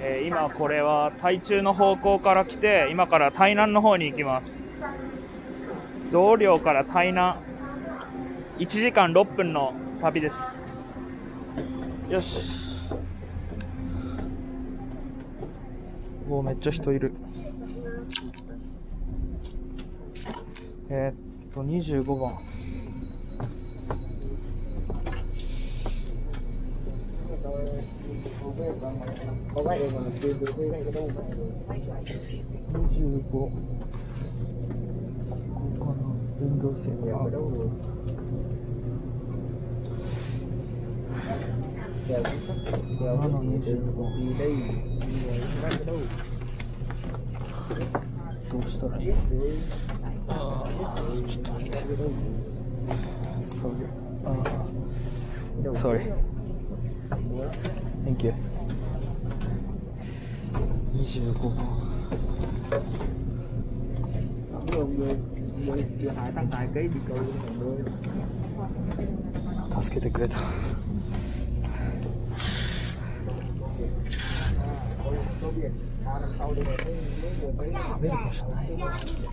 えー今これは台中の方向から来て、今から台南の方に行きます。道領から台南、1時間6分の旅です。よし。おめっちゃ人いる。えーっと、25番。25ここかな運動線が7の25どうしたらいいあーちょっと待って Sorry あー Sorry Thank you 25番 vừa hại tăng Thank you. 25号。何を助けてくれた。食べるかもしれない。